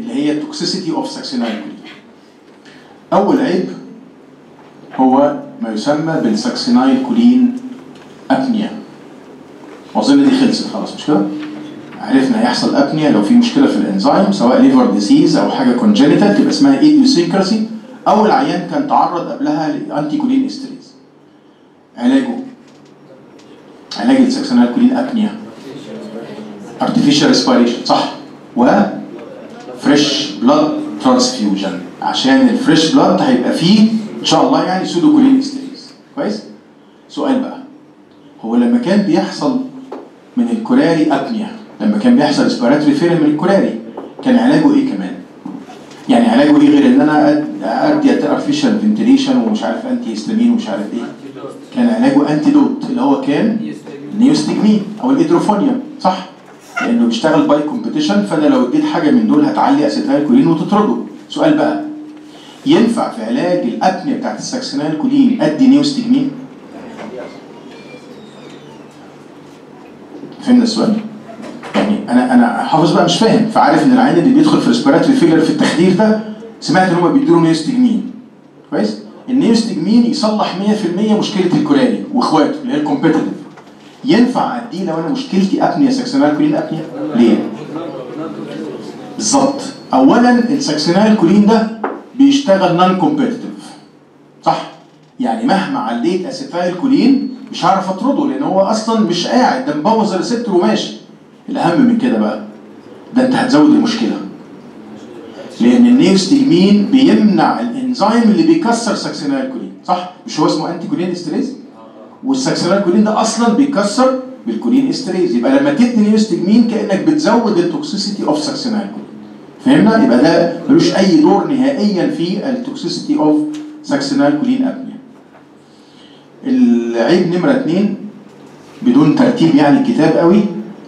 اللي هي toxicity of succinylcholine أول عيب هو ما يسمى بال succinylcholine apnea أظن دي خلصت خلاص مش كده؟ عرفنا هيحصل apnea لو في مشكلة في الإنزيم سواء liver disease أو حاجة congenital تبقى اسمها idiosyncrasy أو العيان كان تعرض قبلها ل anticholinesterase علاجه؟ علاج ال succinylcholine apnea artificial respiration صح؟ و fresh blood transfusion عشان ال fresh blood هيبقى فيه إن شاء الله يعني pseudocholinesterase كويس؟ سؤال بقى. هو لما كان بيحصل من ال curare apnea لما كان بيحصل respiratory failure من الكولاري كان علاجه إيه كمان؟ يعني علاجه إيه غير إن أنا ادي artificial ventilation ومش عارف antihistamine ومش عارف إيه؟ كان علاجه antidote اللي هو كان neostigmine أو ال edrophonium صح؟ لأنه بيشتغل by competition فأنا لو اديت حاجة من دول هتعلي acetylcholine وتطرده. سؤال بقى ينفع في علاج ال apnea بتاعت ال succinylcholine ادي neostigmine فهمنا السؤال؟ يعني أنا أنا حافظ بقى مش فاهم فعارف إن العيان اللي بيدخل في respiratory failure في التخدير ده سمعت إن هم بيدوا له neostigmine كويس؟ ال neostigmine يصلح 100% مشكلة الكولاري وإخواته اللي هي ال competitive ينفع اديه لو أنا مشكلتي apnea succinylcholine apnea ليه؟ بالظبط. اولا ال succinylcholine ده بيشتغل non-competitive صح؟ يعني مهما عليت acetylcholine مش هعرف أطرده لأن هو أصلا مش قاعد ده مبوظ ال receptor وماشي. الأهم من كده بقى ده أنت هتزود المشكلة. لأن ال neostigmine بيمنع الإنزيم اللي بيكسر succinylcholine صح؟ مش هو اسمه anticholinesterase وال succinylcholine ده أصلا بيكسر بال cholinesterase يبقى لما تدي neostigmine كأنك بتزود ال toxicity of succinylcholine. فهمنا؟ يبقى ده ملوش أي دور نهائيا في ال toxicity of succinylcholine apnea العيب نمرة اتنين بدون ترتيب يعني الكتاب قوي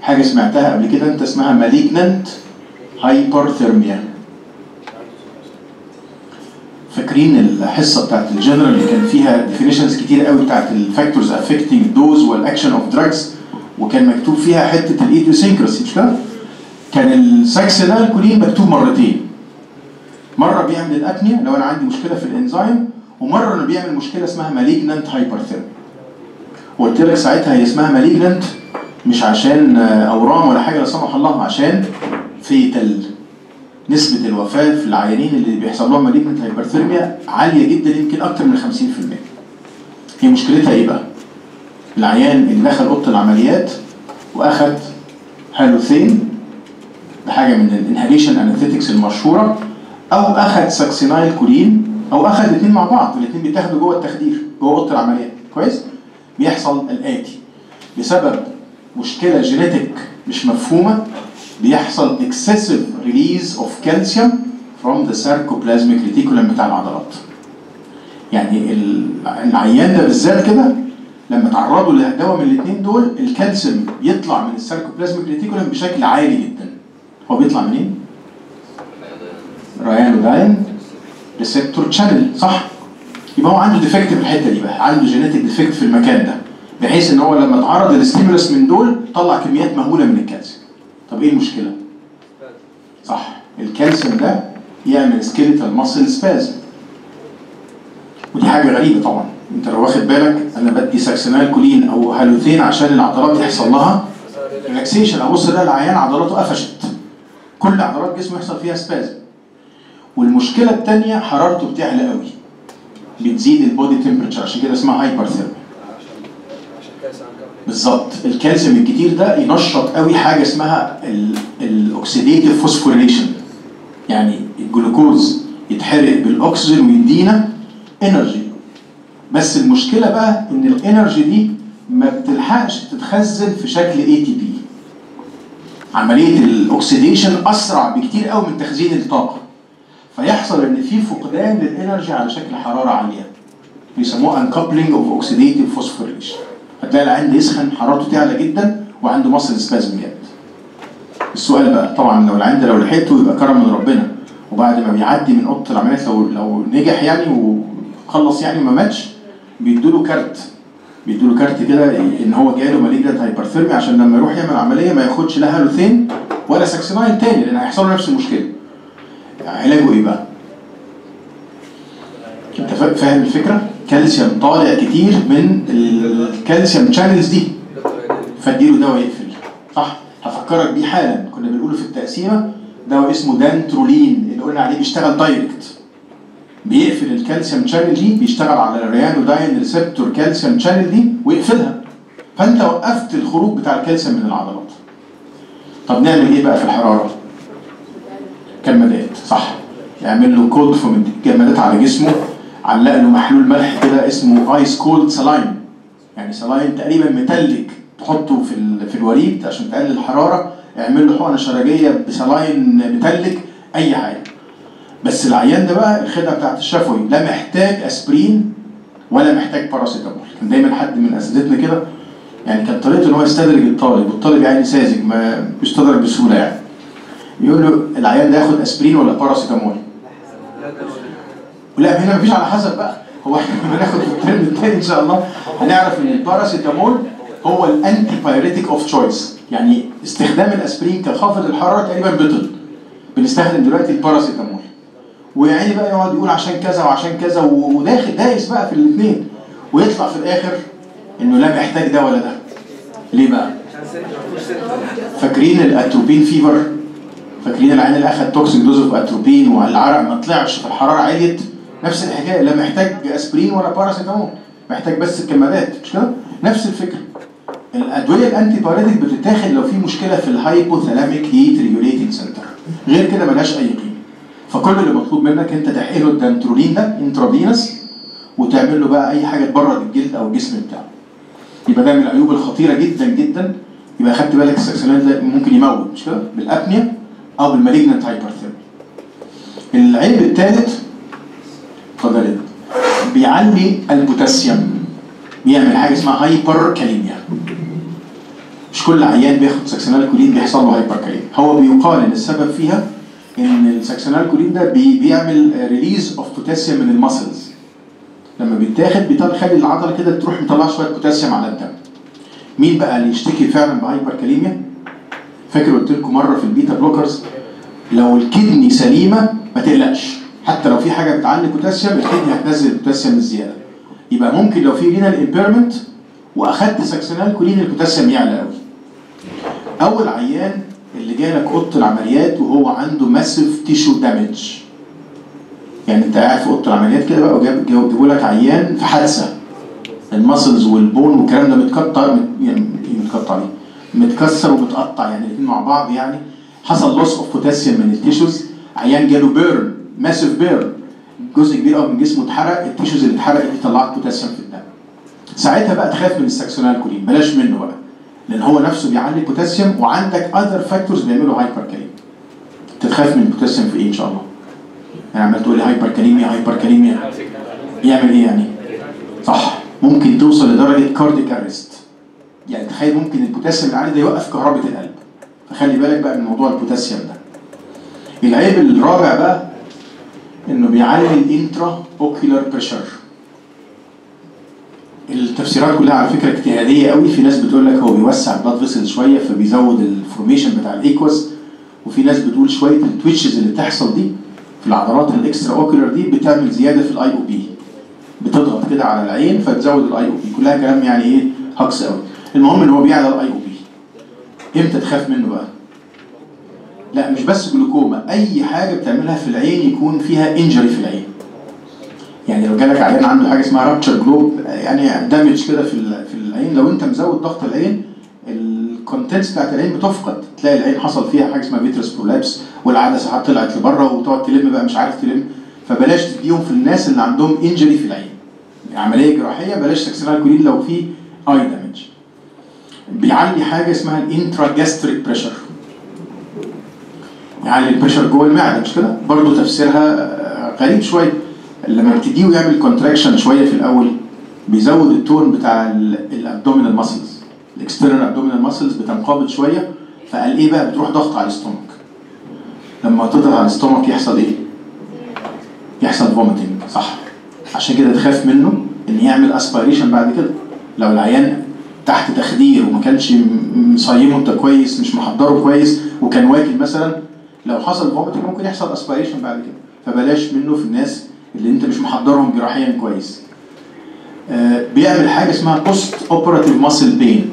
حاجة سمعتها قبل كده أنت اسمها malignant hyperthermia فاكرين الحصة بتاعت الجنرال اللي كان فيها definitions كتير قوي بتاعت ال factors affecting dose وال action of drugs وكان مكتوب فيها حتة ال idiosyncrasy مش كده؟ كان ال succinylcholine مكتوب مرتين. مرة بيعمل ال apnea لو أنا عندي مشكلة في الإنزيم ومرة إنه بيعمل مشكلة اسمها malignant hyperthermia وقلت لك ساعتها هي اسمها malignant مش عشان آه، أورام ولا حاجة لا سمح الله عشان fatal. نسبة الوفاة في العيانين اللي بيحصل لهم malignant hyperthermia عالية جدا يمكن أكتر من 50% هي مشكلتها إيه بقى؟ العيان اللي دخل أوضة العمليات وأخد halothane كحاجة من ال inhalation anesthetics المشهورة أو أخد succinylcholine أو أخد الاثنين مع بعض الاثنين بيتاخدوا جوه التخدير جوه أوضة العمليات كويس؟ بيحصل الآتي بسبب مشكلة genetic مش مفهومة بيحصل excessive release of calcium from the sarcoplasmic reticulum بتاع العضلات. يعني ال- العيان ده بالذات كده لما تعرضوا لدواء من الاثنين دول الكالسيوم يطلع من ال sarcoplasmic reticulum بشكل عالي جدا. هو بيطلع منين؟ ryanodine receptor channel صح؟ يبقى هو عنده defect في الحتة دي بقى عنده genetic defect في المكان ده بحيث إن هو لما اتعرض لل stimulus من دول طلع كميات مهولة من الكالسيوم. طب إيه المشكلة؟ صح الكالسيوم ده يعمل skeletal muscle spasm ودي حاجة غريبة طبعا. أنت لو واخد بالك أنا بدي succinylcholine أو halothane عشان العضلات يحصل لها relaxation أبص ألاقي العيان عضلاته قفشت. كل عضلات جسمه يحصل فيها spasm والمشكلة الثانية حرارته بتعلى قوي. بتزيد ال body temperature عشان كده اسمها hyperthermia بالظبط. الكالسيوم الكتير ده ينشط قوي حاجة اسمها ال oxidative phosphorylation. يعني الجلوكوز يتحرق بالأكسجين ويدينا energy بس المشكلة بقى إن ال energy دي ما بتلحقش تتخزن في شكل ATP عملية ال oxidation أسرع بكتير قوي من تخزين الطاقة. فيحصل إن في فقدان لل energy على شكل حرارة عالية. بيسموه uncoupling of oxidative phosphorylation. هتلاقي العيان يسخن حرارته تعلى جدا وعنده muscle spasm جامد السؤال بقى طبعا لو العيان ده لو لحقته يبقى كرم من ربنا وبعد ما بيعدي من أوضة العمليات لو لو نجح يعني وخلص يعني ما ماتش بيدوا له كارت بيدوا له كارت كده إن هو جاله malignant hyperthermia عشان لما يروح يعمل عملية ما ياخدش لا halothane ولا succinyl تاني لأن هيحصل له نفس المشكلة علاجه إيه بقى؟ أنت فا- فاهم الفكرة؟ كالسيوم طالع كتير من الكالسيوم channels دي. فاديله دواء يقفل. صح؟ هفكرك بيه حالا. كنا بنقوله في التقسيمة دواء اسمه dantrolene. اللي قلنا عليه بيشتغل direct بيقفل ال calcium channel دي بيشتغل على ال ryanodine receptor calcium channel دي ويقفلها. فأنت وقفت الخروج بتاع الكالسيوم من العضلات. طب نعمل إيه بقى في الحرارة؟ كمادات صح؟ يعمل له cold foment كمادات على جسمه. علق له محلول ملح كده اسمه ice cold saline يعني saline تقريبا متلج تحطه في في الوريد عشان تقلل الحرارة. اعمل له حقنة شرجية ب saline متلج أي حاجة. بس العيان ده بقى الخدعه بتاعت الشفوي لا محتاج أسبرين ولا محتاج باراسيتامول كان دايما حد من أساتذتنا كده يعني كان طريقته إن هو يستدرج الطالب والطالب يعني ساذج ما بيستدرج بسهولة يعني. يقول له العيان ده ياخد اسبرين ولا باراسيتامول لا هنا مفيش على حسب بقى. هو إحنا لما ناخد في الترم الثاني إن شاء الله هنعرف إن الباراسيتامول هو ال antipyretic of choice يعني استخدام الأسبرين كخافض الحرارة تقريبا بطل بنستخدم دلوقتي الباراسيتامول. ويعني بقى يقعد يقول عشان كذا وعشان كذا وداخل دايس بقى في الاثنين ويطلع في الآخر إنه لا محتاج ده ولا ده. ليه بقى؟ فاكرين ال atropine fever فاكرين العيان اللي اخذ toxic dose of atropine والعرق ما طلعش فالحرارة عليت نفس الحكاية لا محتاج أسبرين ولا باراسيتامول محتاج بس الكمادات مش كده؟ نفس الفكرة. الأدوية ال antipyretic بتتاخد لو في مشكلة في ال hypothalamic heat regulating center غير كده ملهاش أي قيمة. فكل اللي مطلوب منك إنت تحقنه ال dantrolene ده intravenous وتعمل له بقى أي حاجة تبرد الجلد أو الجسم بتاعه. يبقى ده من العيوب الخطيرة جدا جدا. يبقى خدت بالك السكس لات ده ممكن يموت مش كده؟ بال apnea أو بال malignant hyperthermia العيب الثالث اتفضل بيعلي البوتاسيوم. بيعمل حاجة اسمها hyperkalemia مش كل عيان بياخد succinylcholine بيحصل له hyperkalemia هو بيقال إن السبب فيها إن ال succinylcholine ده بي بيعمل release of potassium من ال muscles لما بيتاخد بيخلي العضلة كده تروح مطلع شوية بوتاسيوم على الدم. مين بقى اللي يشتكي فعلا ب hyperkalemia فاكر قلت لكم مرة في ال beta blockers لو ال kidney سليمة ما تقلقش. حتى لو في حاجة بتعلي بوتاسيوم ال kidney هتنزل البوتاسيوم الزيادة. يبقى ممكن لو في renal impairment وأخدت succinylcholine البوتاسيوم يعلى قوي أول عيان اللي جالك أوضة العمليات وهو عنده massive tissue damage يعني أنت قاعد في أوضة العمليات كده بقى وجاب جابوا لك عيان في حادثة. ال muscles وال bone والكلام ده متقطع مت- يعني متقطع ليه؟ متكسر ومتقطع يعني الاثنين مع بعض يعني. حصل loss of potassium من ال tissues عيان جاله burn massive burn جزء كبير قوي من جسمه اتحرق ال tissues اللي اتحرقت دي طلعت بوتاسيوم في الدم. ساعتها بقى تخاف من ال succinylcholine بلاش منه بقى لأن هو نفسه بيعلي بوتاسيوم وعندك other factors بيعملوا hyperkalemia تخاف من البوتاسيوم في إيه إن شاء الله؟ يعني عمال تقول لي hyperkalemia hyperkalemia يعمل إيه يعني؟ صح. ممكن توصل لدرجة cardiac arrest يعني تخيل ممكن البوتاسيوم العالي ده يوقف كهربة القلب. فخلي بالك بقى من موضوع البوتاسيوم ده. العيب الرابع بقى إنه بيعلي ال intraocular pressure التفسيرات كلها على فكرة اجتهادية قوي. في ناس بتقول لك هو بيوسع ال blood vessel شوية فبيزود ال formation بتاع ال aqueous وفي ناس بتقول شوية ال twitches اللي بتحصل دي في العضلات ال extraocular دي بتعمل زيادة في ال IOP بتضغط كده على العين فتزود ال IOP كلها كلام يعني إيه؟ هجص قوي. المهم إن هو بيعلى ال IOP إمتى تخاف منه بقى؟ لا مش بس جلوكوما أي حاجة بتعملها في العين يكون فيها injury في العين. يعني لو جالك عيان عنده حاجة اسمها ruptured globe يعني damage كده في في العين لو أنت مزود ضغط العين ال contents بتاعت العين بتفقد. تلاقي العين حصل فيها حاجة اسمها vitreous prolapse والعدسه ساعات طلعت لبره وتقعد تلم بقى مش عارف تلم. فبلاش تديهم في الناس اللي عندهم injury في العين. عملية جراحية بلاش succinylcholine لو في eye damage بيعلي حاجة اسمها ال intragastric pressure يعلي ال pressure جوه المعدة مش كده؟ برضه تفسيرها آه، غريب شوية. لما بتديه يعمل contraction شوية في الأول بيزود ال tone بتاع ال abdominal muscles ال external abdominal muscles بتنقبض شوية فقال إيه بقى؟ بتروح ضغط على ال stomach لما تضغط على ال stomach يحصل إيه؟ يحصل vomiting صح. عشان كده تخاف منه إن يعمل aspiration بعد كده. لو العيان تحت تخدير وما كنتش مصيمه انت كويس مش محضره كويس وكان واكل مثلا لو حصل vomiting ممكن يحصل aspiration بعد كده. فبلاش منه في الناس اللي انت مش محضرهم جراحيا كويس. آه، بيعمل حاجة اسمها postoperative muscle pain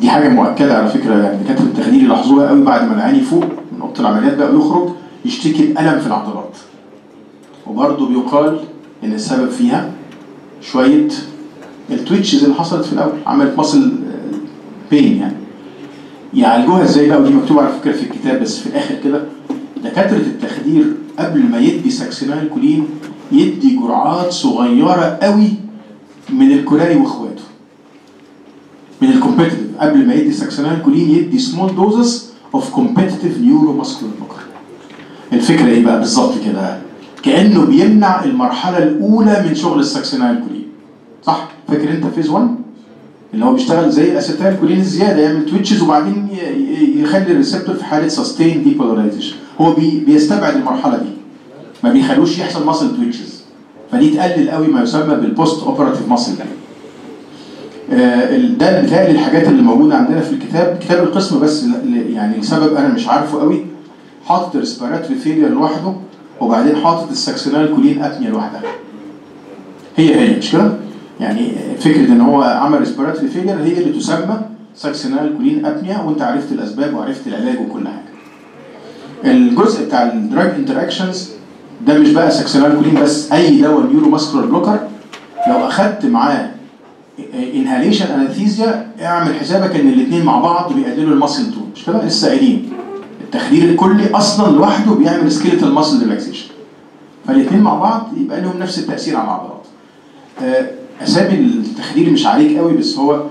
دي حاجة مؤكدة على فكرة يعني دكاترة التخدير يلاحظوها قوي بعد ما العيان يفوق من أوضة العمليات بقى ويخرج يشتكي بألم في العضلات. وبرضه بيقال إن السبب فيها شوية ال twitches اللي حصلت في الأول عملت muscle pain يعني. يعالجوها إزاي بقى؟ ودي مكتوبة على فكرة في الكتاب بس في الآخر كده. دكاترة التخدير قبل ما يدي succinylcholine يدي جرعات صغيرة قوي من الكولاري واخواته. من ال competitive قبل ما يدي succinylcholine يدي small doses of competitive neuromuscular الفكرة إيه بقى بالظبط كده؟ كأنه بيمنع المرحلة الأولى من شغل ال succinylcholine صح؟ فاكر انت phase 1 اللي هو بيشتغل زي ال acetylcholine الزياده يعمل twitches وبعدين يخلي ال receptor في حالة sustained depolarization هو بي بيستبعد المرحلة دي. ما بيخلوش يحصل muscle twitches فدي تقلل قوي ما يسمى بال postoperative muscle ده بتهيألي الحاجات اللي موجودة عندنا في الكتاب. كتاب القسم بس يعني لسبب أنا مش عارفه قوي. حاطط ال respiratory failure لوحده وبعدين حاطط ال succinylcholine apnea لوحدها. هي هي مش كده؟ يعني فكرة إن هو عمل respiratory failure هي اللي تسمى succinylcholine apnea وأنت عرفت الأسباب وعرفت العلاج وكل حاجة. الجزء بتاع ال drug interactions ده مش بقى succinylcholine بس أي دواء neuromuscular blocker لو أخدت معاه inhalation anesthesia اعمل حسابك إن الاثنين مع بعض بيقللوا ال muscle tone مش كده؟ لسه قايلين. التخدير الكلي أصلا لوحده بيعمل skeletal muscle relaxation فالاثنين مع بعض يبقى لهم نفس التأثير على العضلات. آه، أسامي التخدير مش عليك قوي بس هو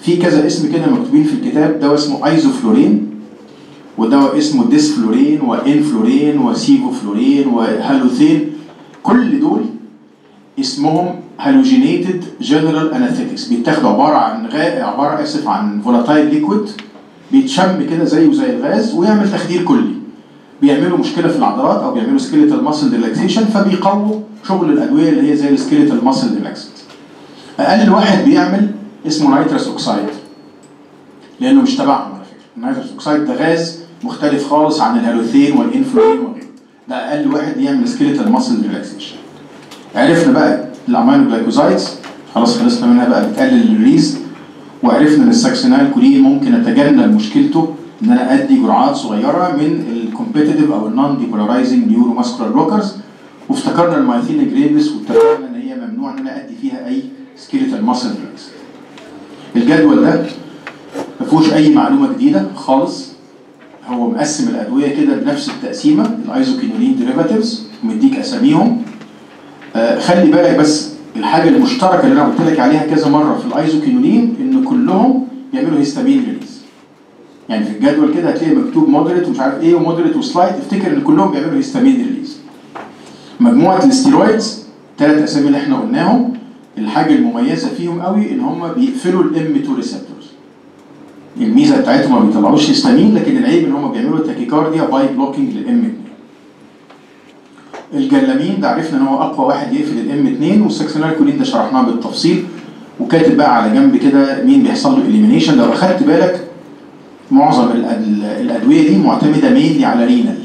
في كذا اسم كده مكتوبين في الكتاب. دواء اسمه isoflurane ودواء اسمه desflurane و enflurane و sevoflurane و halothane. كل دول اسمهم halogenated general anesthetics بيتاخدوا عبارة عن غاء عبارة آسف عن volatile liquid بيتشم كده زيه زي الغاز ويعمل تخدير كلي. بيعملوا مشكلة في العضلات أو بيعملوا skeletal muscle relaxation فبيقووا شغل الأدوية اللي هي زي ال skeletal muscle relaxant أقل واحد بيعمل اسمه nitrous oxide لأنه مش تبعهم على فكرة. ال nitrous oxide ده غاز مختلف خالص عن ال halothane وال enflurane وغيره. ده أقل واحد يعمل skeletal muscle relaxation عرفنا بقى ال aminoglycosides خلاص خلصنا منها بقى بتقلل ال release. وعرفنا إن ال succinylcholine ممكن اتجنب مشكلته إن أنا أدي جرعات صغيرة من ال competitive أو ال non-depolarizing neuromuscular blockers وافتكرنا ال myasthenia gravis واتفقنا إن هي ممنوع إن أنا أدي فيها أي skeletal muscle relaxant الجدول ده ما فيهوش أي معلومة جديدة خالص. هو مقسم الأدوية كده بنفس التقسيمة ال isoquinoline derivatives ومديك أساميهم. آه، خلي بالك بس الحاجة المشتركة اللي أنا قلت لك عليها كذا مرة في ال isoquinoline إن كلهم بيعملوا histamine release يعني في الجدول كده هتلاقي مكتوب moderate ومش عارف إيه و moderate و slight افتكر إن كلهم بيعملوا histamine release مجموعة ال steroids ثلاث أسامي اللي إحنا قلناهم. الحاجة المميزة فيهم قوي إن هم بيقفلوا ال M2 receptors الميزة بتاعتهم ما بيطلعوش هيستامين لكن العيب إن هم بيعملوا tachycardia by blocking لل M2 ال gallamine ده عرفنا إن هو أقوى واحد يقفل ال M2 وال succinylcholine ده شرحناه بالتفصيل. وكاتب بقى على جنب كده مين بيحصل له elimination لو أخدت بالك معظم الأدوية دي معتمدة mainly على renal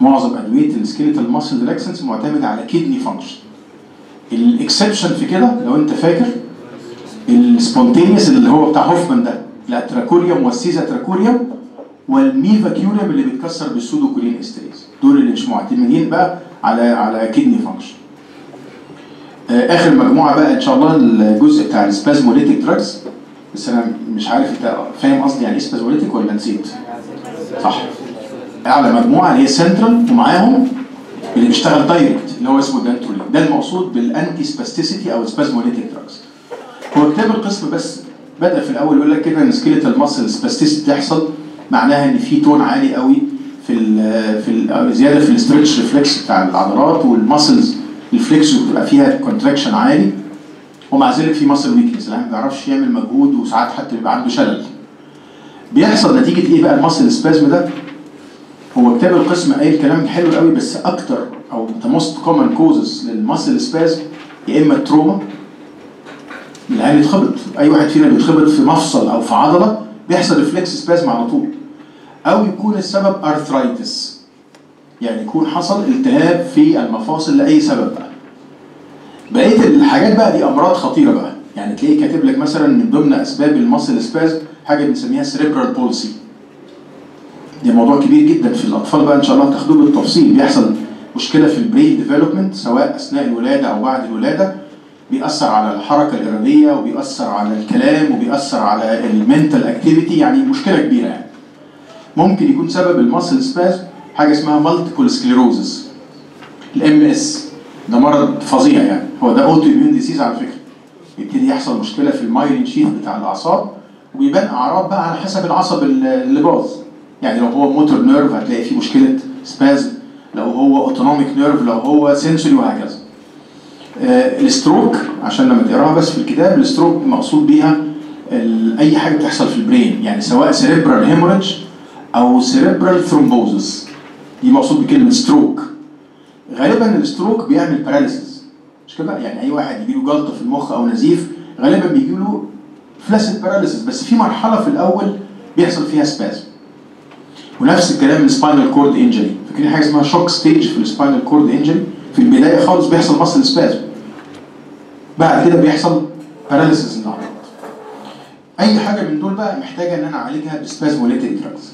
معظم أدوية ال skeletal muscle relaxants معتمدة على kidney function ال exception في كده لو أنت فاكر ال spontaneous اللي هو بتاع هوفمان ده ال atracurium وال cisatracurium وال mivacurium اللي بيتكسر بال pseudocholinesterase. دول اللي مش معتمدين بقى على على kidney function آخر مجموعة بقى إن شاء الله الجزء بتاع ال spasmolytic drugs بس أنا مش عارف أنت فاهم قصدي يعني إيه spasmolytic ولا نسيت؟ صح. أعلى مجموعة اللي هي سنترال ومعاهم اللي بيشتغل direct اللي هو اسمه dantrolene ده المقصود بال anti-spasticity أو spasmolytic drugs هو كتاب القسم بس بدأ في الأول يقول لك كده إن skeletal muscle spasticity تحصل معناها إن في tone عالي قوي في ال في ال زيادة في ال stretch reflex بتاع العضلات وال muscles ال flexor بتبقى فيها contraction عالي. ومع ذلك في muscle weakness الواحد ما بيعرفش يعمل مجهود وساعات حتى بيبقى عنده شلل. بيحصل نتيجة إيه بقى ال muscle spasm ده؟ هو كتاب القسم قايل كلام حلو قوي بس أكتر أو the most common causes لل muscle spasm يا إما ال trauma العيال يتخبط. أي واحد فينا بيتخبط في مفصل أو في عضلة بيحصل reflex spasm على طول. أو يكون السبب arthritis يعني يكون حصل التهاب في المفاصل لأي سبب بقى. بقية الحاجات بقى دي أمراض خطيرة بقى. يعني تلاقيه كاتب لك مثلا من ضمن أسباب ال muscle spasm حاجة بنسميها cerebral palsy دي موضوع كبير جدا في الأطفال بقى. إن شاء الله تاخدوه بالتفصيل. بيحصل مشكلة في ال brain development سواء أثناء الولادة أو بعد الولادة. بيأثر على الحركة الإرادية وبيأثر على الكلام وبيأثر على ال mental activity يعني مشكلة كبيرة يعني. ممكن يكون سبب ال muscle spasm حاجة اسمها multiple sclerosis ال MS ده مرض فظيع يعني. هو ده autoimmune disease على فكرة. يبتدي يحصل مشكلة في ال myelin sheath بتاع الأعصاب وبيبان أعراض بقى على حسب العصب اللي باظ. يعني لو هو motor nerve هتلاقي فيه مشكلة spasm لو هو autonomic nerve لو هو sensory وهكذا. آه ال stroke عشان لما تقراها بس في الكتاب ال stroke مقصود بيها أي حاجة بتحصل في ال brain يعني سواء cerebral hemorrhage أو cerebral thrombosis دي مقصود بكلمة stroke غالبا ال stroke بيعمل paralysis مش كده يعني أي واحد يجي له جلطة في المخ أو نزيف غالبا بيجي له flaccid paralysis بس في مرحلة في الأول بيحصل فيها spasm ونفس الكلام ال spinal cord injury فاكرين حاجة اسمها shock stage في ال spinal cord injury في البداية خالص بيحصل muscle spasm بعد كده بيحصل paralysis العضلات أي حاجة من دول بقى محتاجة إن أنا أعالجها ب spasmolytic drugs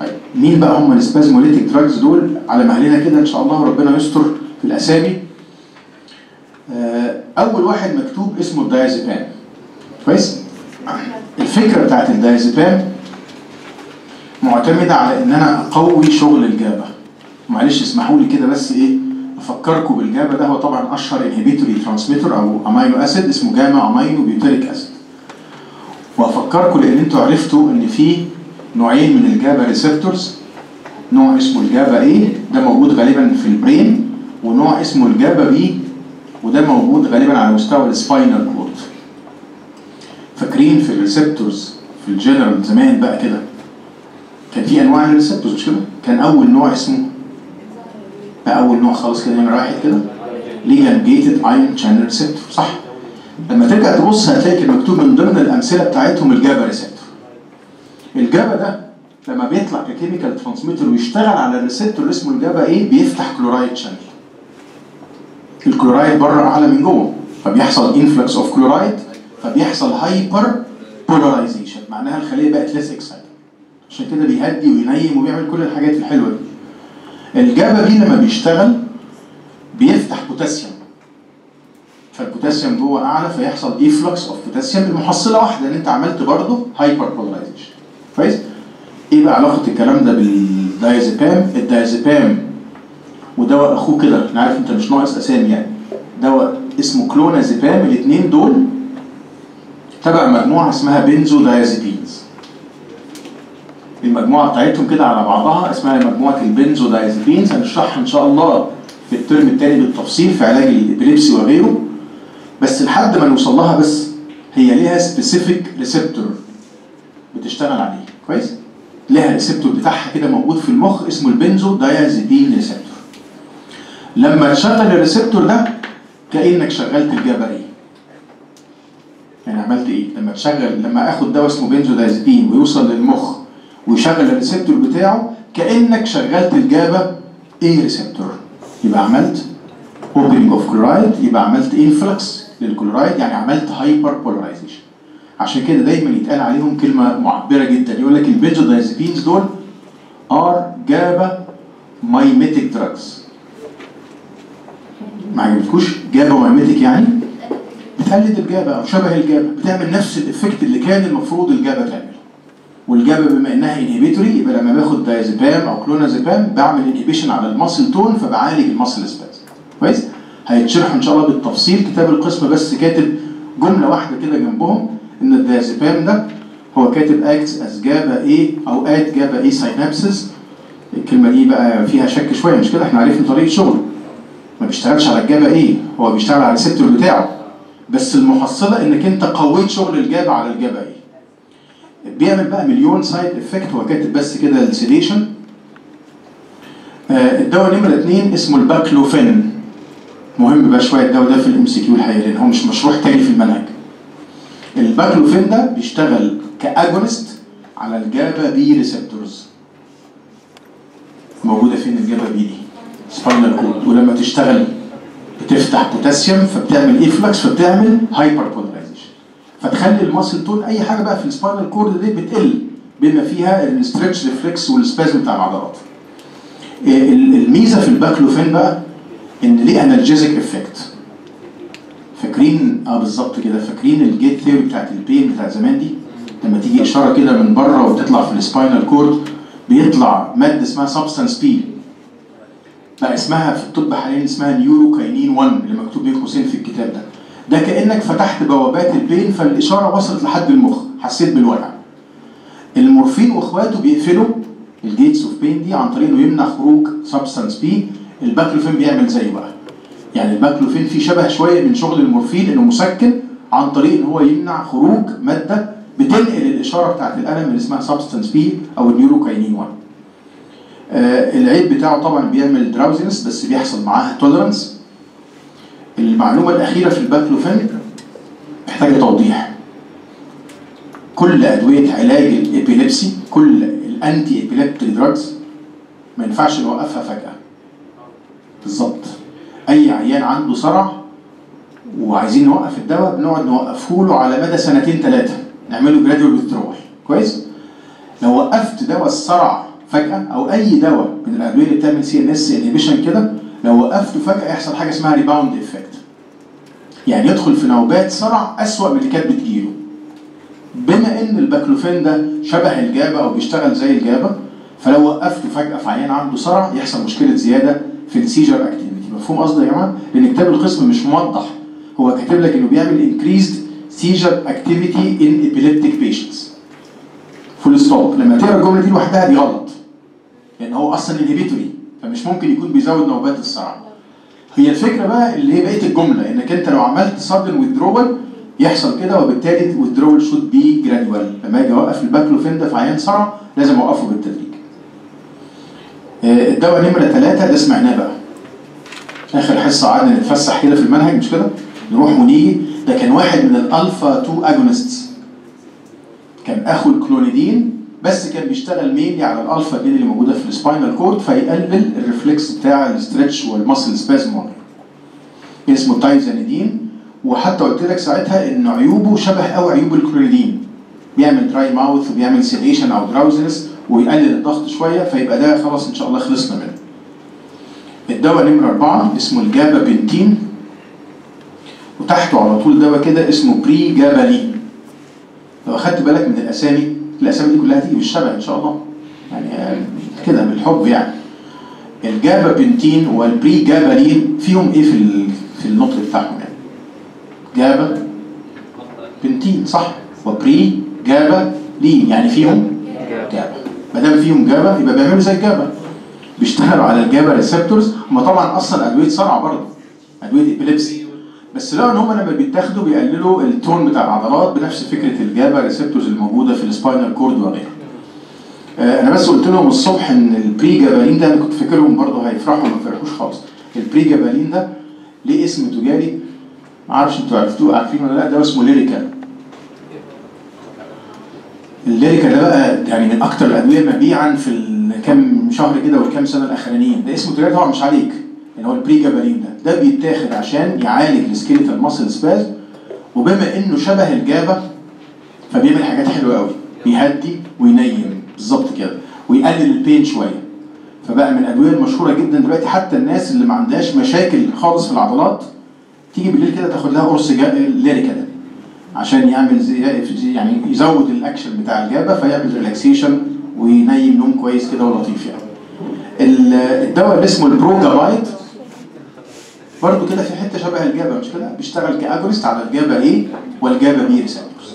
طيب مين بقى هم ال spasmolytic drugs دول؟ على مهلنا كده إن شاء الله وربنا يستر في الأسامي. أول واحد مكتوب اسمه الدايازيبام كويس؟ الفكرة بتاعت الدايازيبام معتمدة على ان أنا اقوي شغل ال GABA. معلش اسمحوا لي كده بس إيه أفكركم بال GABA ده. هو طبعا أشهر inhibitory transmitter أو amino acid اسمه gamma aminobutyric acid وأفكركم لأن أنتوا عرفتوا إن في نوعين من ال GABA receptors نوع اسمه ال GABA A ده موجود غالبا في ال brain ونوع اسمه ال GABA B وده موجود غالبا على مستوى ال spinal cord فاكرين في ال receptors في الجنرال زمان بقى كده. كان في أنواع ال receptors مش كده؟ كان أول نوع اسمه؟ أول نوع خالص كده نمرة واحد كده. ligand gated ion channel receptor صح؟ لما ترجع تبص هتلاقي كان مكتوب من ضمن الأمثلة بتاعتهم ال GABA receptor ال GABA ده لما بيطلع ك chemical transmitter ويشتغل على ال receptor اللي اسمه ال GABA A؟ بيفتح chloride channel ال chloride بره أعلى من جوه فبيحصل influx of chloride فبيحصل hyperpolarization معناها الخلية بقت less excited عشان كده بيهدي وينيم وبيعمل كل الحاجات الحلوة دي. ال GABA دي لما بيشتغل بيفتح بوتاسيوم فالبوتاسيوم جوه أعلى فيحصل efflux of potassium المحصله واحدة ان أنت عملت برضه hyperpolarization كويس؟ إيه بقى علاقة الكلام ده بال diazepam ال diazepam ودواء أخوه كده أنا عارف أنت مش ناقص أسامي يعني. دواء اسمه كلونازيبام الاثنين دول تبع مجموعة اسمها benzodiazepines المجموعه بتاعتهم كده على بعضها اسمها مجموعة ال benzodiazepines هنشرحها إن شاء الله في ال term الثاني بالتفصيل في علاج ال epilepsy وغيره. بس لحد ما نوصل لها بس هي ليها specific receptor بتشتغل عليه. كويس؟ لها receptor بتاعها كده موجود في المخ اسمه ال benzodiazepine receptor لما تشغل ال receptor ده كأنك شغلت إيه يعني عملت إيه؟ لما تشغل لما آخد دواء اسمه بنزو دايازيبين ويوصل للمخ ويشغل ال receptor بتاعه كأنك شغلت ال GABA A receptor يبقى عملت opening of chloride يبقى عملت influx لل chloride يعني عملت hyperpolarization عشان كده دايما يتقال عليهم كلمة معبرة جدا. يقول لك ال benzodiazepines دول are GABA mimetic drugs ما عجبتكوش؟ GABA mimetic يعني؟ بتقلد ال GABA أو شبه ال GABA بتعمل نفس ال effect اللي كان المفروض ال GABA تعمله. وال GABA بما إنها inhibitory يبقى لما باخد دايزيبام أو كلونازيبام بعمل inhibition على ال muscle tone فبعالج ال muscle spasm كويس؟ هيتشرح إن شاء الله بالتفصيل. كتاب القسم بس كاتب جملة واحدة كده جنبهم إن الدايزيبام ده هو كاتب acts as GABA A أو at GABA A synapses الكلمة دي بقى فيها شك شوية مش كده؟ إحنا عارفين طريقة شغله ما بيشتغلش على ال GABA A؟ هو بيشتغل على ال receptor بتاعه. بس المحصلة إنك أنت قويت شغل ال GABA على ال GABA A؟ بيعمل بقى مليون side effect هو كاتب بس كده ال sedation آه الدواء نمرة اثنين اسمه ال baclofen. مهم بقى شوية الدواء ده في ال MCQ الحقيقة لأن هو مش مشروح تاني في المنهج. ال baclofen ده بيشتغل ك agonist على ال GABA B receptors موجودة فين ال GABA B دي؟ spinal cord ولما تشتغل بتفتح بوتاسيوم فبتعمل efflux فبتعمل hyperpolarization فتخلي ال muscle tone أي حاجة بقى في ال spinal cord دي بتقل بما فيها ال stretch reflex وال spasm بتاع العضلات. إيه ال- الميزة في ال baclofen بقى؟ إن ليه analgesic effect فاكرين؟ آه بالظبط كده. فاكرين ال gate theory بتاعت ال pain بتاعت زمان دي؟ لما تيجي إشارة كده من بره وتطلع في ال spinal cord بيطلع مادة اسمها substance P بقى اسمها في الطب حاليا اسمها neurokinin 1 اللي مكتوب بين قوسين في الكتاب ده. ده كأنك فتحت بوابات ال pain فالإشارة وصلت لحد المخ. حسيت بالوجع. المورفين وإخواته بيقفلوا. ال gates of pain دي عن طريق إنه يمنع خروج substance P ال baclofen بيعمل زيه بقى. يعني ال baclofen فيه شبه شوية من شغل المورفين إنه مسكن عن طريق إن هو يمنع خروج مادة بتنقل الإشارة بتاعت الألم اللي اسمها substance P أو ال neurokinin 1 آه العيب بتاعه طبعا بيعمل drowsiness بس بيحصل معاها tolerance المعلومة الأخيرة في ال baclofen محتاجة توضيح. كل أدوية علاج ال epilepsy كل ال antiepileptic drugs ما ينفعش نوقفها فجأة. بالظبط. أي عيان عنده صرع وعايزين نوقف الدواء بنقعد نوقفه له على مدى سنتين ثلاثة نعمله gradual withdrawal. كويس؟ لو وقفت دواء الصرع فجأة أو أي دواء من الأدوية اللي بتعمل CNS كده لو وقفته فجأة يحصل حاجة اسمها rebound effect يعني يدخل في نوبات صرع أسوأ من اللي كانت بتجيله. بما إن ال baclofen ده شبه ال GABA أو بيشتغل زي ال GABA فلو وقفته فجأة في عيان عنده صرع يحصل مشكلة زيادة في ال seizure activity مفهوم قصدي يا جماعة؟ لأن كتاب القسم مش موضح. هو كاتب لك إنه بيعمل increased seizure activity in epileptic patients. full stop لما تقرأ الجملة دي لوحدها دي غلط. لأن هو أصلا inhibitory فمش ممكن يكون بيزود نوبات الصرع هي الفكرة بقى اللي هي بقية الجملة إنك أنت لو عملت sudden withdrawal يحصل كده وبالتالي withdrawal should be gradual. لما أجي اوقف الباكلوفين ده في عيان صرع لازم أوقفه بالتدريج. آه، الدواء نمرة ثلاثة ده سمعناه بقى. آخر حصة قعدنا نتفسح كده في المنهج مش كده؟ نروح ونيجي. ده كان واحد من الألفا 2 agonists كان أخو الكلونيدين بس كان بيشتغل mainly على الألفا 2 اللي موجودة في ال spinal cord فيقلل ال reflex بتاع ال stretch وال muscle spasm اسمه تايزانيدين وحتى قلت لك ساعتها إن عيوبه شبه قوي عيوب الكلونيدين بيعمل dry mouth وبيعمل sedation أو drowsiness ويقلل الضغط شوية فيبقى ده خلاص إن شاء الله خلصنا منه. الدواء نمرة أربعة اسمه الجابا بنتين وتحته على طول دواء كده اسمه بري جابالين لو أخدت بالك من الأسامي الأسامي دي كلها هتيجي بالشبه إن شاء الله. يعني آه، كده بالحب يعني. الجابا بنتين والبري جابالين فيهم إيه في في النطق بتاعهم يعني؟ جابا بنتين صح. وبري جابا لين يعني فيهم GABA ما دام فيهم GABA يبقى بيعملوا زي ال GABA بيشتغلوا على ال GABA receptors هم طبعا أصلا أدوية صرع برضه. أدوية epilepsy. بس لقوا إن هم لما بيتاخدوا بيقللوا ال tone بتاع العضلات بنفس فكرة ال GABA receptors الموجودة في ال spinal cord وغيرها. آه، أنا بس قلت لهم الصبح إن البري جابالين ده أنا كنت فاكرهم برضه هيفرحوا ما فرحوش خالص. البري جابالين ده ليه اسم تجاري ما أعرفش أنتوا عرفتوه عارفين ولا لأ ده اسمه ليريكا. الليريكا ده بقى يعني من أكتر الأدوية مبيعا في الكام شهر كده والكام سنة الأخرانيين ده اسمه تجاري طبعا مش عليك اللي هو البري جابالين ده. ده بيتاخد عشان يعالج ال skeletal muscle spasm وبما إنه شبه ال GABA فبيعمل حاجات حلوة قوي بيهدي وينيم. بالظبط كده. ويقلل ال pain شوية. فبقى من الادويه المشهورة جدا دلوقتي حتى الناس اللي ما عندهاش مشاكل خالص في العضلات تيجي بالليل كده تاخد لها قرص ليريكا ده عشان يعمل زي يعني يزود الأكشن بتاع ال GABA فيعمل relaxation وينيم نوم كويس كده ولطيف يعني. ال- الدواء اللي اسمه البروجابايد برضه كده في حتة شبه ال GABA مش كده؟ بيشتغل ك agonist على ال GABA A وال GABA B receptors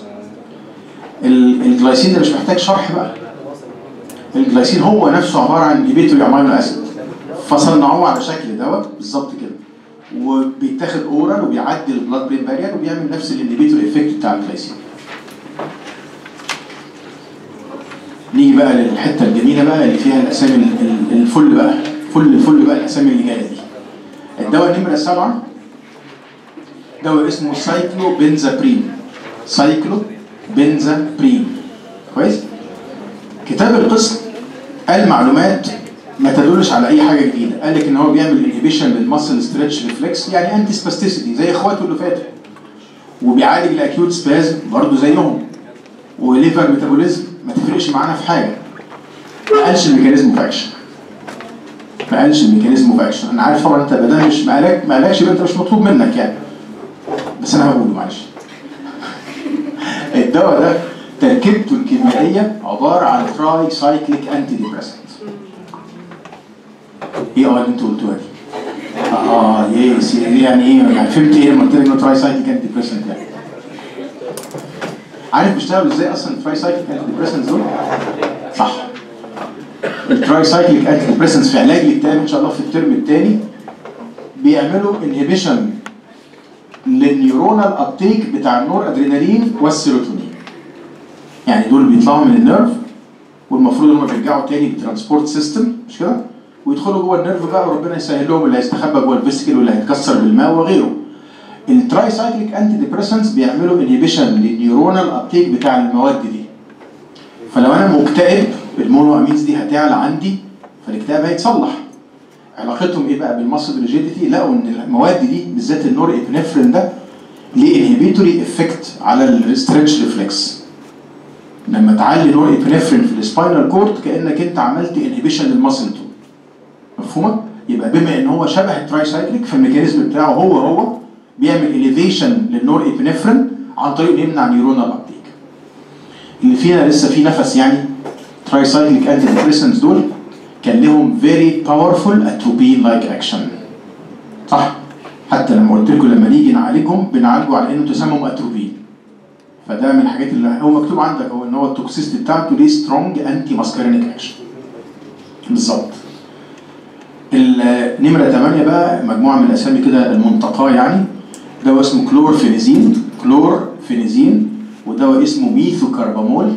ال- الجلايسين ده مش محتاج شرح بقى. الجلايسين هو نفسه عبارة عن inhibitory amino acid فصنعوه على شكل دواء بالظبط كده. وبيتاخد oral وبيعدي ال blood brain barrier وبيعمل نفس ال inhibitory effect بتاع الجلايسين. نيجي بقى للحتة الجميلة بقى اللي فيها الأسامي ال- ال- الفل بقى. فل الفل بقى الأسامي اللي جاية دي. الدواء نمرة سبعة. دواء اسمه cyclobenzaprine cyclobenzaprine كويس؟ كتاب القسم قال معلومات ما تدلش على أي حاجة جديدة. قال لك إن هو بيعمل inhibition لل muscle stretch reflex يعني anti spasticity زي إخواته اللي فاتوا. وبيعالج ال acute spasm برضه زيهم. و liver metabolism ما تفرقش معانا في حاجة. ما قالش ال mechanism of action قالش ال mechanism of action أنا عارف طبعا أنت بدل مش ما قالك يبقى أنت مش مطلوب منك يعني. بس أنا هقوله معلش. الدواء ده تركيبته الكيميائية عبارة عن tricyclic antidepressant إيه آه اللي أنتوا قلتوها دي؟ آه yes يعني إيه؟ يعني فهمت إيه لما قلت لك إنه tricyclic antidepressant يعني؟ عارف بيشتغلوا إزاي أصلا ال tricyclic antidepressant دول؟ صح. ال tricyclic anti في علاج الاكتئاب إن شاء الله في الترم الثاني بيعملوا inhibition لل neuronal uptake بتاع ال noradrenaline وال serotonin. يعني دول بيطلعوا من ال nerve والمفروض هم بيرجعوا تاني بال transport system مش كده؟ ويدخلوا جوه ال nerve بقى وربنا يسهل لهم اللي هيستخبى جوه ال vesicle واللي هيتكسر بال MAO وغيره. ال tricyclic antidepressants بيعملوا inhibition لل neuronal uptake بتاع المواد دي. فلو أنا مكتئب ال monoamines دي هتعلى عندي فالاكتئاب هيتصلح. علاقتهم إيه بقى بال muscle rigidity لقوا ان المواد دي بالذات ال norepinephrine ده ليه inhibitory effect على ال stretch reflex لما تعلي norepinephrine في ال spinal cord كأنك أنت عملت inhibition لل muscle tone مفهومة؟ يبقى بما إن هو شبه ال tricyclic فال mechanism بتاعه هو هو بيعمل elevation لل norepinephrine عن طريق يمنع neuronal uptake اللي فينا لسه في نفس يعني tricyclic anti دول كان لهم very powerful atropine like action. صح؟ حتى لما قلت لكم لما نيجي نعالجهم بنعالجه على إنه تسمم اتروبين فده من الحاجات اللي هو مكتوب عندك هو إن هو ال toxicity بتاعته ليه strong antimuscarinic action بالظبط. النمرة 8 بقى مجموعة من الأسامي كده المنتقاة يعني. دواء اسمه chlorphenesin chlorphenesin ودواء اسمه methocarbamol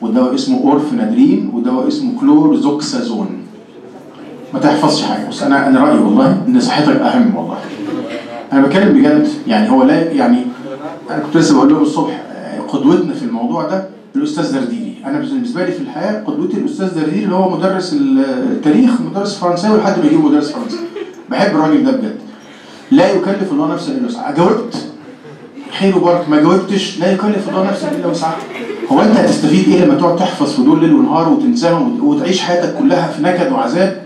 ودواء اسمه orphenadrine ودواء اسمه chlorzoxazone. ما تحفظش حاجة. بس أنا أنا رأيي والله إن صحتك أهم والله. أنا بتكلم بجد يعني هو لا يعني أنا كنت لسه بقول لهم الصبح قدوتنا في الموضوع ده الأستاذ درديري أنا بالنسبة لي في الحياة قدوتي الأستاذ درديري اللي هو مدرس التاريخ مدرس فرنساوي لحد ما يجيب مدرس فرنساوي بحب الراجل ده بجد. لا يكلف الله نفسا إلا وسعها. جاوبت. خير وبركه ما جاوبتش. لا يكلف الله نفسا إلا وسعها. هو أنت هتستفيد إيه لما تقعد تحفظ في دول ليل ونهار وتنساهم وتعيش حياتك كلها في نكد وعذاب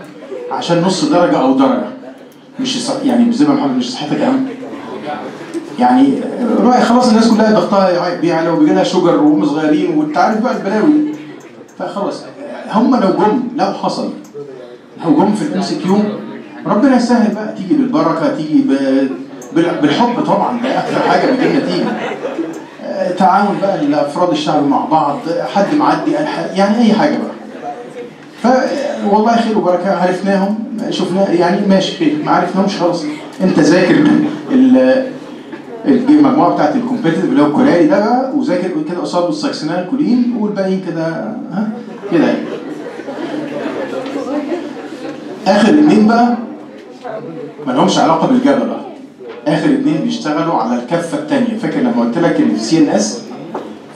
عشان نص درجة أو درجة؟ مش يعني زي ما محمد مش صحتك اهم يعني رأي خلاص الناس كلها ضغطها بيعلى وبيجي لها شجر وهم صغيرين وانت عارف بقى البلاوي. فخلاص هم لو جم لو حصل لو جم في ال MCQ ربنا يسهل بقى. تيجي بالبركة تيجي بالحب طبعا ده أكثر حاجة بتجيب نتيجة. تعاون بقى لافراد الشعب مع بعض حد معدي يعني أي حاجة بقى. فوالله خير وبركة عرفناهم شفنا يعني ماشي خير ما عرفناهمش خلاص. أنت ذاكر المجموعة بتاعت ال competitive اللي هو الكوراري ده بقى وذاكر كده قصاده ال succinylcholine والباقيين كده ها كده. آخر اثنين بقى ما لهمش علاقة بالجبل بقى آخر اثنين بيشتغلوا على الكفة الثانية فاكر لما قلت لك إن في CNS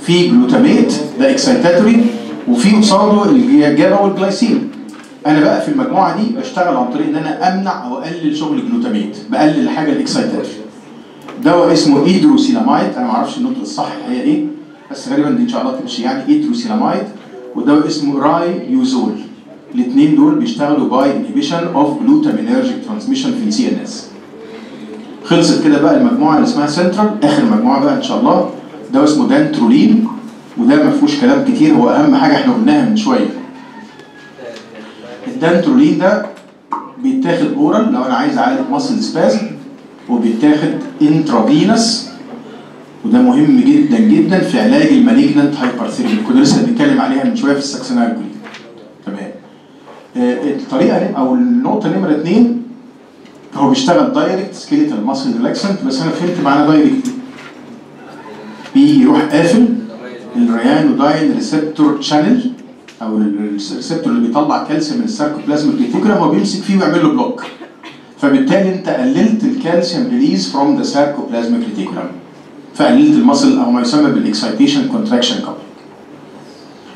في glutamate ده excitatory وفي قصاده ال GABA وال glycine. أنا بقى في المجموعة دي بشتغل عن طريق إن أنا أمنع أو أقلل شغل ال glutamate بقلل الحاجة ال excitatory دواء اسمه idrocilamide أنا ما أعرفش النطق الصح هي إيه بس غالبا دي إن شاء الله تمشي. يعني idrocilamide ودواء اسمه riluzole الاثنين دول بيشتغلوا by inhibition of glutaminergic transmission في ال CNS خلصت كده بقى المجموعة اللي اسمها سنترال آخر مجموعة بقى إن شاء الله ده اسمه dantrolene وده ما فيهوش كلام كتير هو أهم حاجة إحنا قلناها من شوية. ال dantrolene ده بيتاخد oral لو أنا عايز أعالج muscle spasm وبيتاخد intravenous وده مهم جدا جدا في علاج ال malignant hyperthermia كنا لسه بنتكلم عليها من شوية في ال succinylcholine تمام. آه الطريقة أو النقطة نمرة اثنين هو بيشتغل direct skeletal muscle relaxant بس أنا فهمت معناه direct بيجي يروح قافل ال ryanodine receptor channel أو ال receptor اللي بيطلع calcium من ال sarcoplasmic reticulum هو بيمسك فيه ويعمل له block. فبالتالي أنت قللت ال calcium release from the sarcoplasmic reticulum فقللت ال muscle أو ما يسمى بال excitation contraction couple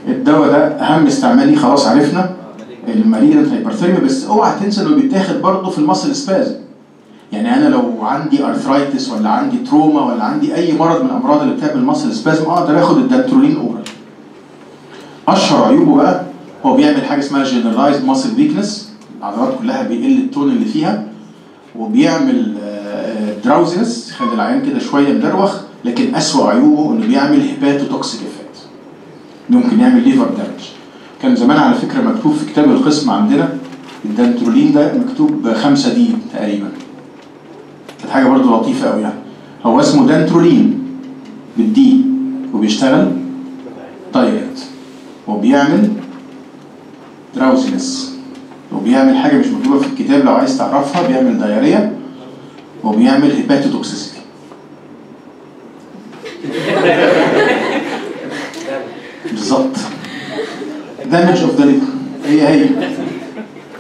الدواء ده أهم استعمالي خلاص عرفنا. ال malignant hyperthermia بس اوعى تنسى انه بيتاخد برضه في ال muscle spasm. يعني أنا لو عندي arthritis ولا عندي trauma ولا عندي أي مرض من الأمراض اللي بتعمل muscle spasm أقدر آخد ال dantrolene oral أشهر عيوبه بقى هو بيعمل حاجة اسمها generalized muscle weakness العضلات كلها بيقل ال tone اللي فيها. وبيعمل drowsiness يخلي العيان كده شوية مدروخ لكن أسوأ عيوبه إنه بيعمل hepatotoxic effect ممكن يعمل liver damage كان زمان على فكرة مكتوب في كتاب القسم عندنا ال dantrolene ده مكتوب 5 D تقريبا. كانت حاجة برضه لطيفة قوي يعني. هو اسمه dantrolene بال D. وبيشتغل direct وبيعمل drowsiness وبيعمل حاجة مش مكتوبه في الكتاب لو عايز تعرفها بيعمل diarrhea. وبيعمل hepatotoxicity بالظبط damage of the هي هي.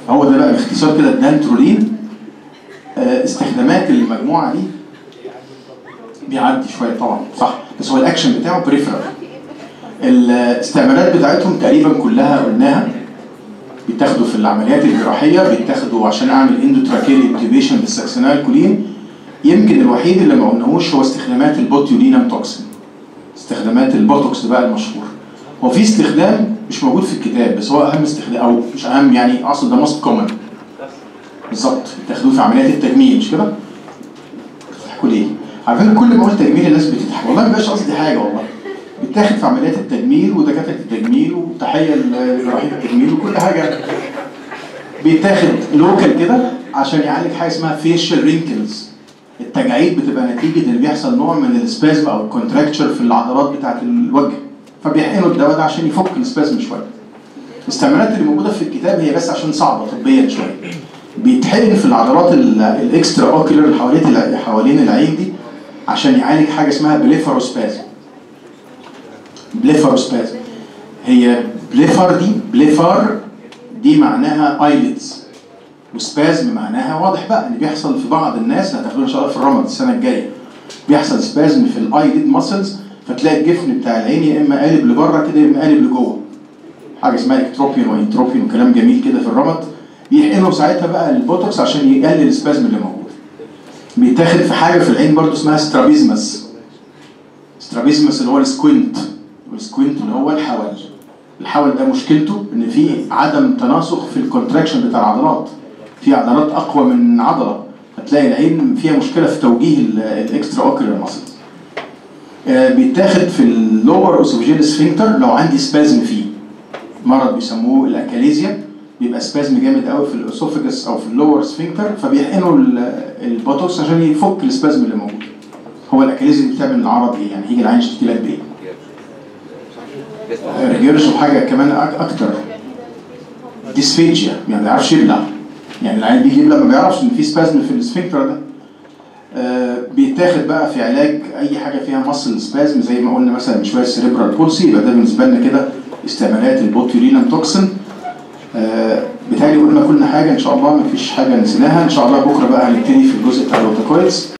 هو ده بقى باختصار كده ال dantrolene آه، استخدامات المجموعه دي بيعدي شوية طبعا. صح. بس هو الأكشن بتاعه peripheral الاستعمالات بتاعتهم تقريبا كلها قلناها بيتاخدوا في العمليات الجراحية بيتاخدوا عشان أعمل endotracheal intubation بال succinylcholine يمكن الوحيد اللي ما قلناهوش هو استخدامات ال botulinum toxin استخدامات البوتوكس بقى المشهور. هو في استخدام مش موجود في الكتاب بس هو أهم استخدام أو مش أهم يعني أقصد ده most common بالظبط. بتاخدوه في عمليات التجميل مش كده؟ بتضحكوا ليه؟ على فكرة كل ما قلت تجميل الناس بتضحك. والله ما بقاش قصدي حاجة والله. بيتاخد في عمليات التجميل ودكاترة التجميل وتحية لجراحين التجميل وكل حاجة. بيتاخد local كده عشان يعالج حاجة اسمها facial wrinkles التجاعيد بتبقى نتيجة إن بيحصل نوع من ال spasm أو ال contracture في العضلات بتاعة الوجه. فبيحقنوا الدواء ده عشان يفك ال spasm شوية. الاستعمالات اللي موجودة في الكتاب هي بس عشان صعبة طبيا شوية. بيتحقن في العضلات ال- ال extraocular اللي حوالين حوالين العين دي عشان يعالج حاجة اسمها blepharospasm blepharospasm هي blephar دي blephar دي معناها eyelids و spasm معناها واضح بقى إن بيحصل في بعض الناس هتاخدوها إن شاء الله في الرمد السنة الجاية. بيحصل spasm في ال eyelid muscles فتلاقي الجفن بتاع العين يا إما قالب لبرة كده يا إما قالب لجوه. حاجة اسمها ectropion و entropion وكلام جميل كده في الرمد. بيحقنوا ساعتها بقى البوتوكس عشان يقلل ال spasm اللي موجود. بيتاخد في حاجة في العين برضو اسمها strabismus. strabismus اللي هو ال squint. وال squint اللي هو الحول الحول ده مشكلته إن في عدم تناسق في ال contraction بتاع العضلات. في عضلات أقوى من عضلة. هتلاقي العين فيها مشكلة في توجيه ال extraocular muscles بيتاخد في ال lower esophageal sphincter لو عندي spasm فيه مرض بيسموه ال achalasia بيبقى spasm جامد قوي في ال esophagus أو في ال lower sphincter فبيحقنوا ال- البوتوكس عشان يفك ال spasm اللي موجود. هو ال achalasia دي بتعمل العرض إيه؟ يعني هيجي العيان لك بإيه؟ regurge وحاجه كمان أكتر. dysphagia يعني ما بيعرفش يبلع. يعني العيان بيجي يبلع ما بيعرفش إن في spasm في ال sphincter ده. آه، بيتاخد بقى في علاج أي حاجة فيها muscle spasm زي ما قلنا مثلا من شوية ال cerebral palsy يبقى ده بالنسبة لنا كده استعمالات ال botulinum toxin آه، بالتالي قلنا كل حاجة إن شاء الله ما فيش حاجة نسيناها. إن شاء الله بكرة بقى هنبتدي في الجزء بتاع ال protocols